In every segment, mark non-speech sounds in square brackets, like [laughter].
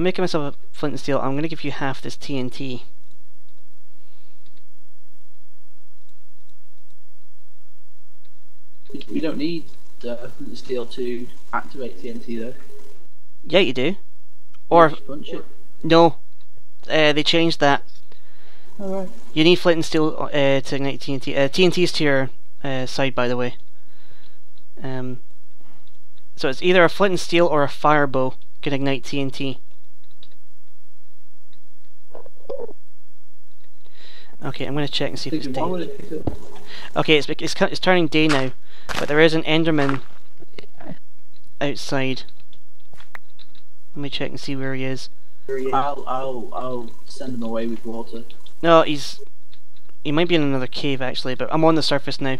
I'm making myself a flint and steel. I'm going to give you half this TNT. We don't need uh, flint and steel to activate TNT though. Yeah, you do. Or, it. no. Uh, they changed that. Alright. You need flint and steel uh, to ignite TNT. Uh, is to your uh, side, by the way. Um, so it's either a flint and steel or a fire bow can ignite TNT. Okay, I'm gonna check and see if it's Thinking, why would day. it? Okay, it's it's it's turning day now, but there is an Enderman outside. Let me check and see where he is. I'll I'll I'll send him away with water. No, he's he might be in another cave actually, but I'm on the surface now.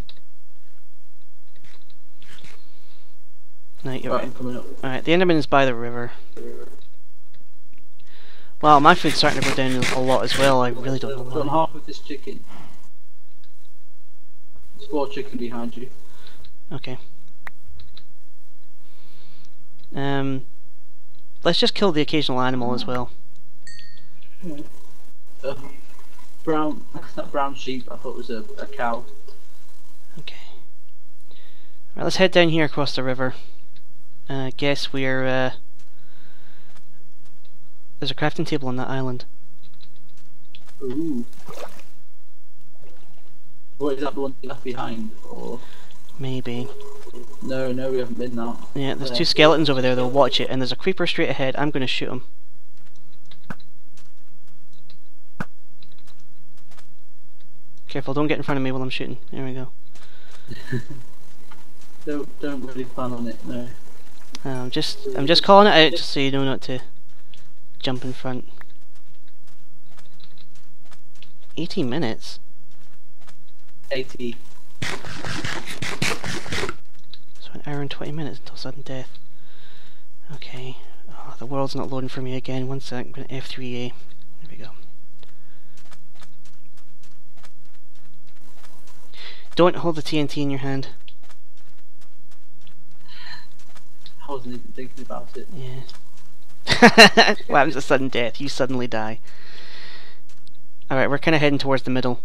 Right, you're Right, right. I'm coming up. Alright, the Enderman is by the river. Wow, my food's starting to go down a lot as well. I really don't know Done why. half of this chicken. There's four chicken behind you. Okay. Um, let's just kill the occasional animal as well. Uh, brown, [laughs] not brown sheep. I thought it was a, a cow. Okay. Right, let's head down here across the river. Uh, I guess we're, uh... There's a crafting table on that island. Ooh. What is that the one you left behind? Or Maybe. no, no, we haven't been that. Yeah, there's two skeletons over there, they'll watch it, and there's a creeper straight ahead. I'm gonna shoot him. Careful, don't get in front of me while I'm shooting. There we go. [laughs] Don't don't really plan on it. No. Um, just, I'm just calling it out just so you know not to jump in front. 18 minutes? Eighty. So an hour and 20 minutes until sudden death. Okay. Oh, the world's not loading for me again. One sec. I'm going to F3A. There we go. Don't hold the TNT in your hand. I wasn't even thinking about it. Yeah. What happens to sudden death? You suddenly die. Alright, we're kind of heading towards the middle.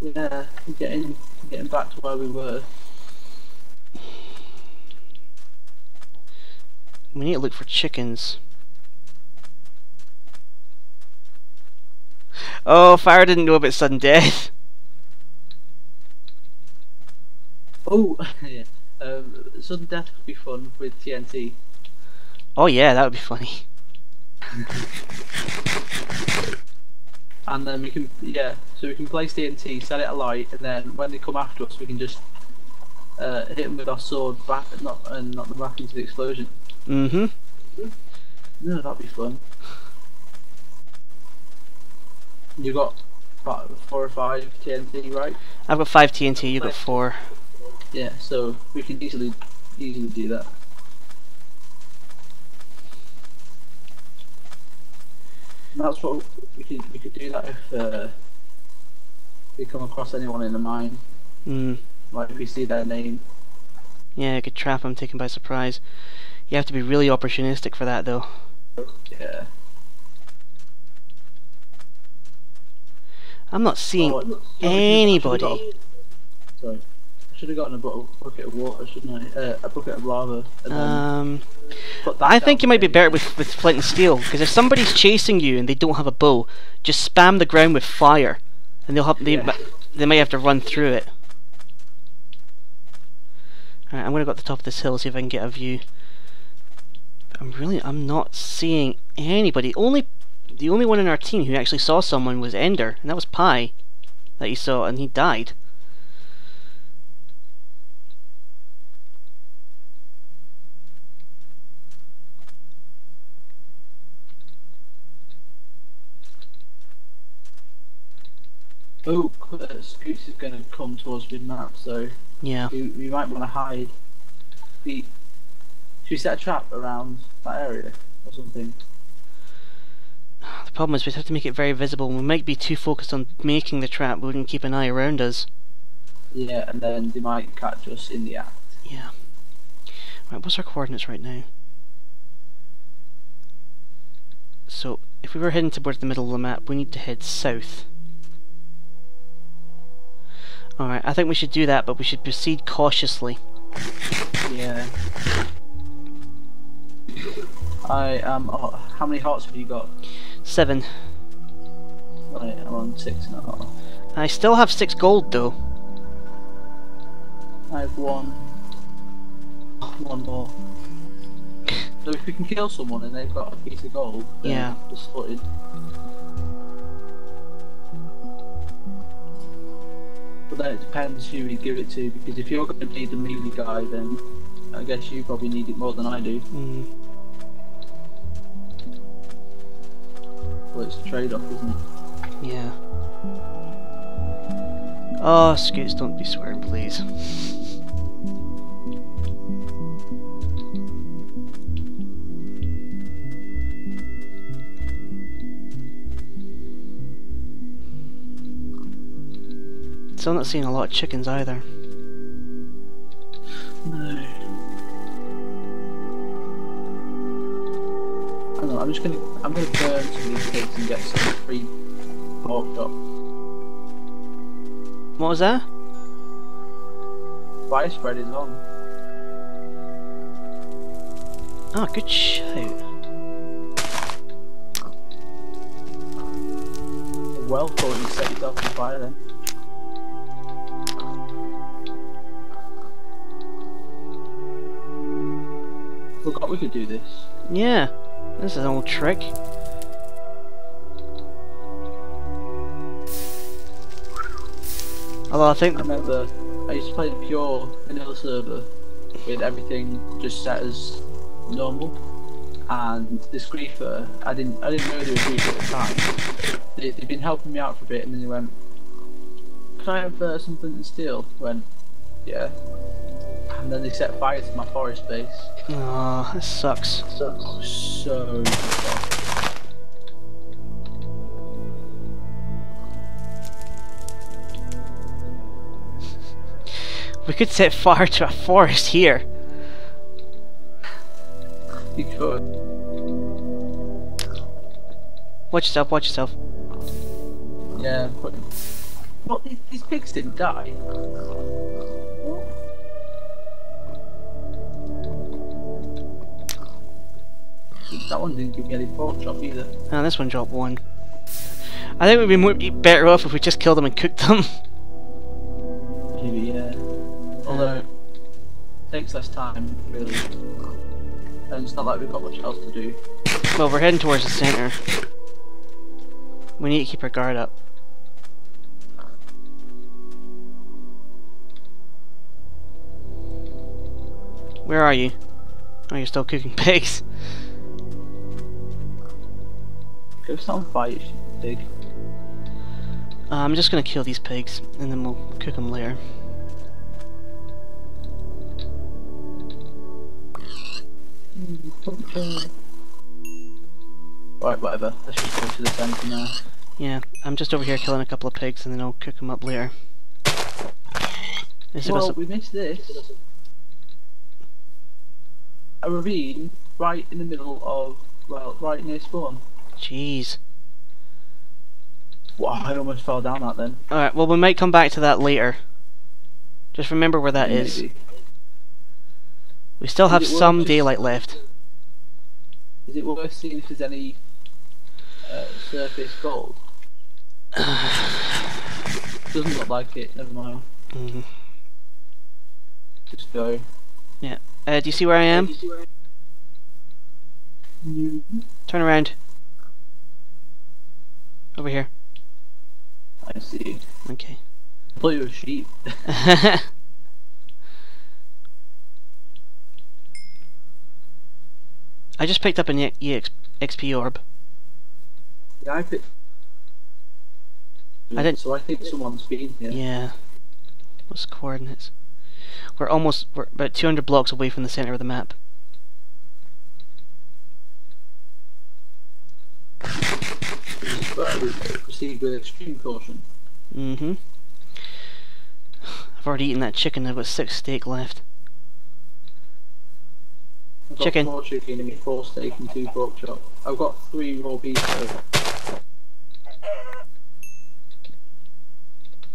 Yeah, we're getting getting back to where we were. We need to look for chickens. Oh, Fire didn't know about sudden death. Oh, [laughs] yeah. Um, sudden death would be fun with TNT. Oh yeah, that would be funny. And then we can, yeah, so we can place TNT, set it alight, and then when they come after us, we can just uh, hit them with our sword back, not and knock them back into the explosion. Mm-hmm. No, that'd be fun. You got about four or five TNT, right? I've got five TNT, you got four. Yeah, so we can easily easily do that. And that's what we could we could do that if uh, we come across anyone in the mine, Mm. like if we see their name. Yeah, I could trap them, take them by surprise. You have to be really opportunistic for that, though. Yeah. I'm not seeing Oh, look, sorry, I should've anybody. Sorry. Should have gotten a bu- bucket of water, shouldn't I? Uh, a bucket of lava. And Um, I think you might be better with, with flint and steel, because if somebody's chasing you and they don't have a bow, just spam the ground with fire, and they'll have they, Yeah. they might have to run through it. Alright, I'm gonna go up the top of this hill see if I can get a view. I'm really I'm not seeing anybody. Only the only one in our team who actually saw someone was Ender, and that was Pi that you saw, and he died. Oh, Scoots is going to come towards mid map, so Yeah. we, we might want to hide. We, should we set a trap around that area or something? The problem is we'd have to make it very visible. We might be too focused on making the trap, we wouldn't keep an eye around us. Yeah, and then they might catch us in the act. Yeah. Right, what's our coordinates right now? So, if we were heading towards the middle of the map, we need to head south. Alright, I think we should do that, but we should proceed cautiously. Yeah. I am. Oh, how many hearts have you got? Seven. Right, I'm on six and a half. I still have six gold, though. I have one. One more. So if we can kill someone and they've got a piece of gold, then Yeah. we're sorted. But then it depends who we give it to, because if you're going to be the melee guy, then I guess you probably need it more than I do. Mm, Well, it's a trade-off, isn't it? yeah. Oh, Scoots, don't be swearing, please. I'm still not seeing a lot of chickens either. No. Hang on, I'm just gonna I'm gonna burn some of these pigs and get some free pork chop. What was that? Fire spread is on. Oh, ah, good shout. Well thought you set yourself on fire then. Forgot we could do this. Yeah, this is an old trick. Although I think I remember I used to play the pure vanilla server with everything just set as normal. And this griefer, I didn't I didn't know they were griefer at the time. They, they'd been helping me out for a bit and then they went, Can I have uh, something to steal? I went, Yeah. And then they set fire to my forest base. Oh, this sucks. So, so. We could set fire to a forest here. You could. Watch yourself, watch yourself. Yeah, but these, these pigs didn't die. That one didn't give me any pork chop either. Ah, this one dropped one. I think we'd be better off if we just killed them and cooked them. Maybe yeah. Although it takes less time really, and it's not like we've got much else to do. well, we're heading towards the center. We need to keep our guard up. Where are you? Oh, you're still cooking [laughs] pigs. Go on fire, pig. Uh, I'm just gonna kill these pigs, and then we'll cook them later. Right, whatever. Let's just go to the centre now. Yeah, I'm just over here killing a couple of pigs, and then I'll cook them up later. This Well, we missed this. A ravine right in the middle of, well, right near spawn. Jeez. Wow, I almost fell down that then. Alright, well we might come back to that later. Just remember where that is. Maybe. We still Is have some just- daylight left. Is it worth seeing if there's any uh, surface gold? [sighs] Doesn't look like it, never mind. Mhm. Just go. Uh, do you see where I am? Mm, Turn around. Over here. I see. Okay. I thought you were sheep. [laughs] [laughs] I just picked up an E- EX XP orb. Yeah, I picked. I didn't- So I think someone's been here. Yeah. What's the coordinates? We're almost we're about 200 blocks away from the center of the map. Proceed with extreme caution. Mm-hmm. I've already eaten that chicken. I've got six steak left. I've got Chicken. four chicken, and four steak, and two pork chop. I've got three raw beef.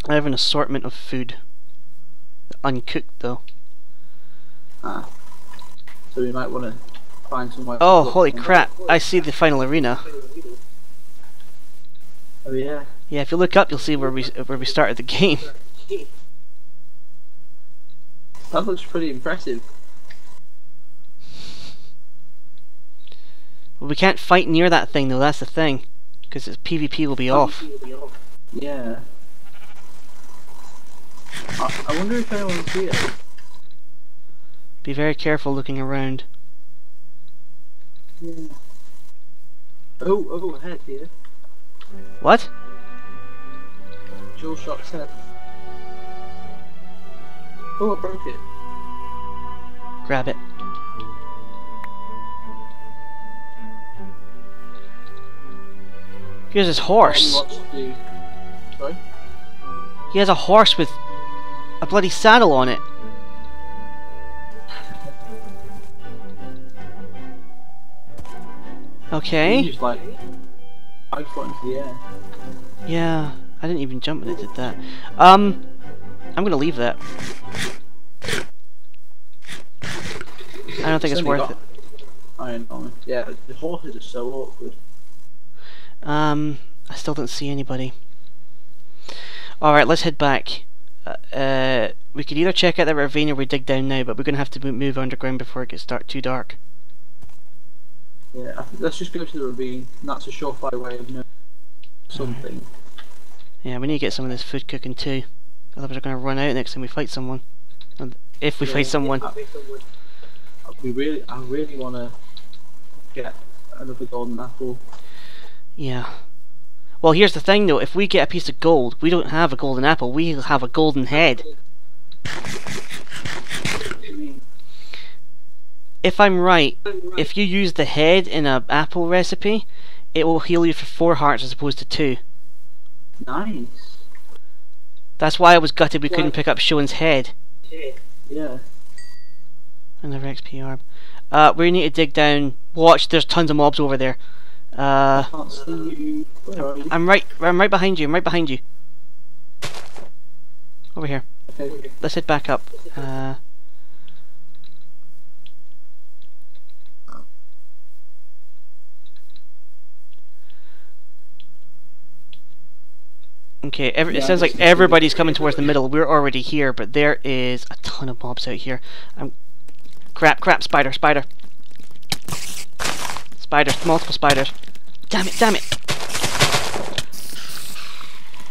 I have an assortment of food. Uncooked though. Ah. So we might want to find somewhere. Oh, holy crap! I see the final arena. Oh yeah. Yeah, if you look up, you'll see where we where we started the game. [laughs] That looks pretty impressive. Well, we can't fight near that thing though. That's the thing, because its PvP will be off. Yeah. I, I wonder if see here. Be very careful looking around. Yeah. Oh, oh, ahead here. What? Dualshock head. Oh, I broke it. Grab it. Here's his horse. What to do? Sorry? He has a horse with a bloody saddle on it. [laughs] Okay. I just got into the air. Yeah, I didn't even jump when it did that. Um, I'm gonna leave that. I don't think it's Only worth got it. Iron armor. Yeah, the horses are so awkward. Um, I still don't see anybody. Alright, let's head back. Uh, uh, we could either check out the ravine or we dig down now, but we're gonna have to move underground before it gets dark, too dark. Yeah, I think let's just go to the ravine. That's a surefire way of knowing something. Yeah, we need to get some of this food cooking too. Otherwise we're gonna run out next time we fight someone. And if we Yeah. fight someone. I- We really, I really want to get another golden apple. Yeah. Well, here's the thing though, if we get a piece of gold, we don't have a golden apple, we'll have a golden head. [laughs] I mean, If I'm right, if you use the head in a apple recipe, it will heal you for four hearts as opposed to two. nice. That's why I was gutted we couldn't pick up Shoan's head. Yeah. Another XP orb. Uh, we need to dig down. Watch, there's tons of mobs over there. Uh, Can't see you. Where are you? I'm right, I'm right behind you. I'm right behind you. Over here. Okay. Let's head back up. Uh, okay, every, it sounds like everybody's coming towards the middle. We're already here, but there is a ton of mobs out here. I'm, crap, crap, spider, spider. Spiders, multiple spiders. Damn it, damn it.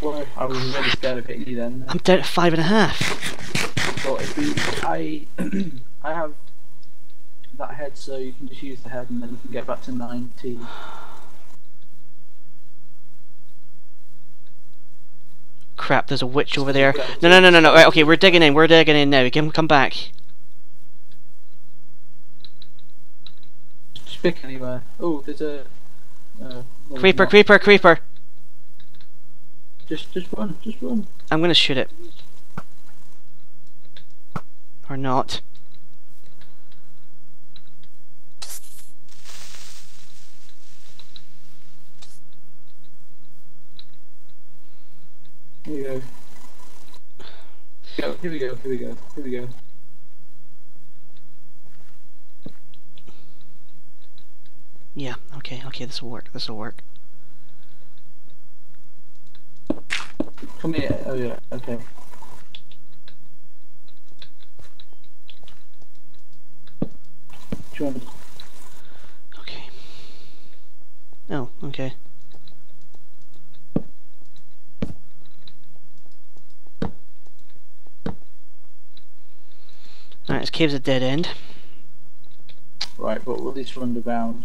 Well, I was really scared of you then. I'm down at five and a half. If we, I, [clears throat] I have that head, so you can just use the head, and then you can get back to ninety. Crap, there's a witch over there. No, no, no, no, no. Right, okay, we're digging in. We're digging in now. We can come back. Pick anywhere. Oh, there's a. Uh, well, Creeper, not- creeper, creeper. Just, just run, just run. I'm gonna shoot it. Or not. Here we go. Go. Here we go. Here we go. Here we go. Yeah, okay, okay, this will work. This will work. Come here. Oh yeah. Okay. Join. Okay. Oh, okay. Cave's a dead end. Right, but we'll at least run underground.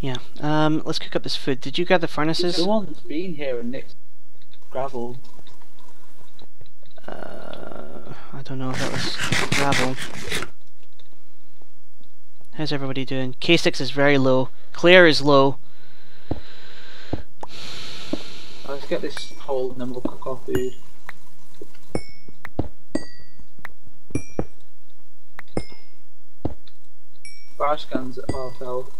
Yeah. Um, let's cook up this food. Did you grab the furnaces? Someone's been here and nicked gravel. Uh, I don't know if that was gravel. How's everybody doing? KStyx is very low. Claire is low. Let's get this coal and then we'll cook our food. Fire scans at half health.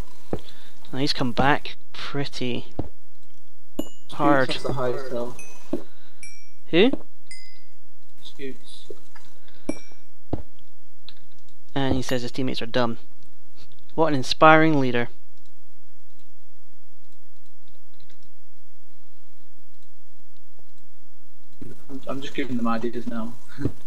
And he's come back pretty hard. Scoots the. Who? Scoots. And he says his teammates are dumb. What an inspiring leader. I'm just giving them ideas now. [laughs]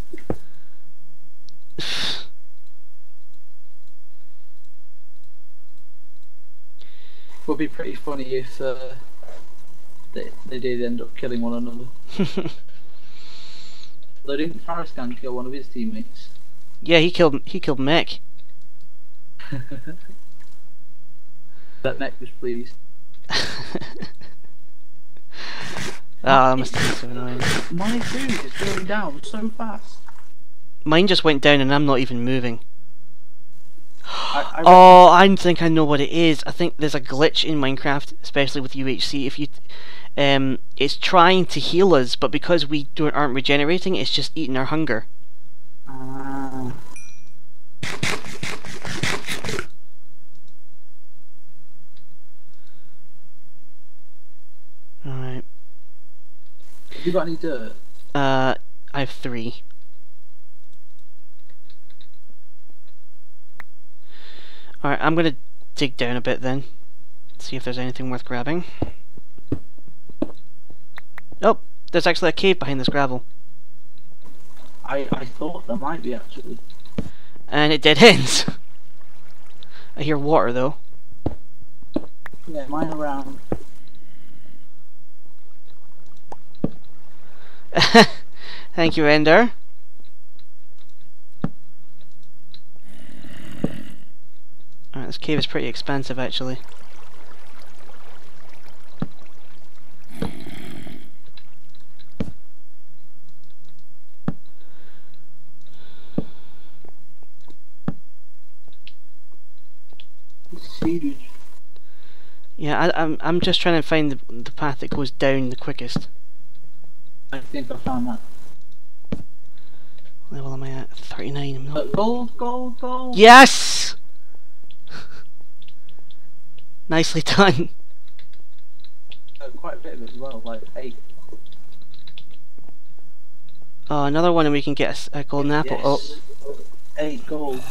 Would be pretty funny if uh, they, they did end up killing one another. [laughs] They didn't Faraskan kill one of his teammates. yeah, he killed he killed Mech. [laughs] That neck was pleased. [laughs] Ah, that must have been so annoying. My food is going down so fast. Mine just went down and I'm not even moving. I, I Oh, I think I know what it is. I think there's a glitch in Minecraft, especially with UHC. If you, um, it's trying to heal us, but because we don't aren't regenerating, it's just eating our hunger. Ah. Alright. Have you got any dirt? Uh, I have three. Alright, I'm gonna dig down a bit then. See if there's anything worth grabbing. Oh, there's actually a cave behind this gravel. I, I thought there might be actually. And it dead ends. I hear water though. Yeah, mine around. [laughs] Thank you, Ender. This cave is pretty expensive actually. Yeah, I, I'm I'm just trying to find the, the path that goes down the quickest. I think I found that. What level am I at? 39. I'm not. Uh, gold, gold, gold. Yes! Nicely done. Uh, quite a bit of it as well, like eight. Oh, another one and we can get a golden apple. Oh, Yes. Eight gold.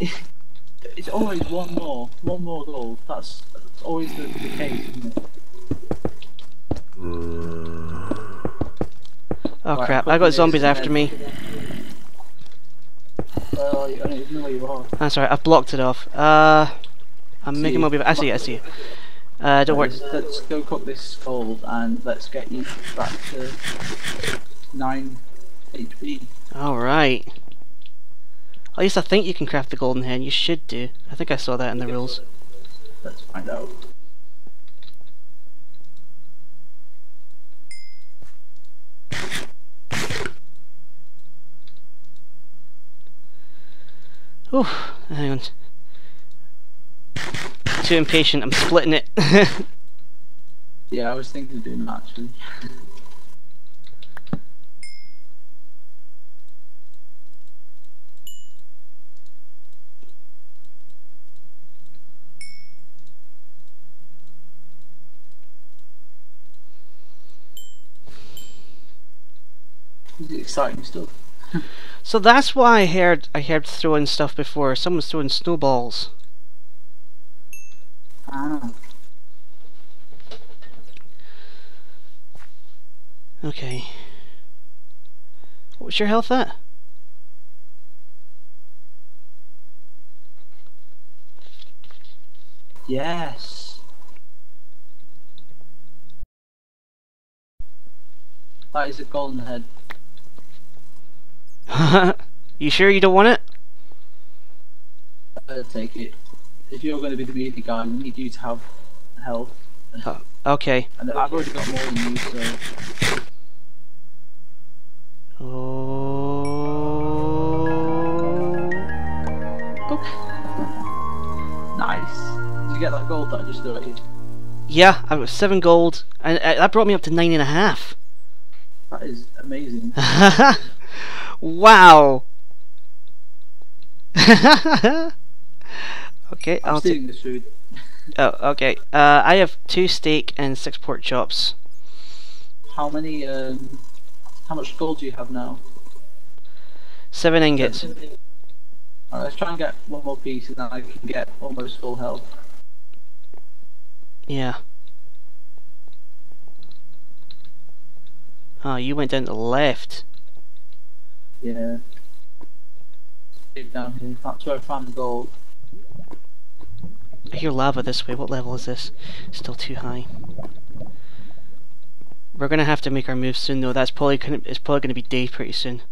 [laughs] it's always one more, one more gold. That's, that's always the, the case, isn't it? oh Right, crap, I've got zombies after me. Well, I don't know where you are. That's alright, I've blocked it off. Uh, I'm making my way back. I see I see. Uh, don't worry. Let's, go cook this gold and let's get you back to nine HP. Alright. At least I think you can craft the golden hen. You should do. I think I saw that in the rules. Let's find out. Whew, hang on. Too impatient, I'm splitting it. [laughs] Yeah, I was thinking of doing that actually. Exciting stuff. so that's why I heard I heard throwing stuff before. Someone's throwing snowballs. Ah. Okay. What's your health at? Yes. That is a golden head. [laughs] you sure you don't want it? I'll take it. If you're going to be the meaty guy, we need you to have health. Uh, okay. And I've already got more than you, so Oh. nice. Did you get that gold that I just threw at you? Yeah, I've got seven gold, and uh, that brought me up to nine and a half. That is amazing. [laughs] wow. [laughs] Okay, I'm I'll stealing this food. [laughs] Oh, okay. Uh, I have two steak and six pork chops. How many? Um, how much gold do you have now? Seven ingots. Alright, let's try and get one more piece, and then I can get almost full health. Yeah. Oh, you went down to the left. Yeah. Down here. That's where I found the gold. I hear lava this way. What level is this? Still too high. We're gonna have to make our move soon, though. That's probably gonna it's probably gonna be day pretty soon.